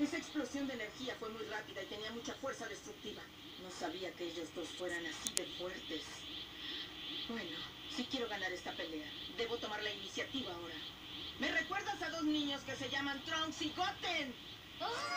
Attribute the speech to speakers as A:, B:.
A: Esa explosión de energía fue muy rápida y tenía mucha fuerza destructiva. No sabía que ellos dos fueran así de fuertes. Bueno, si quiero ganar esta pelea, debo tomar la iniciativa ahora. ¿Me recuerdas a dos niños que se llaman Trunks y Goten?
B: ¡Ah!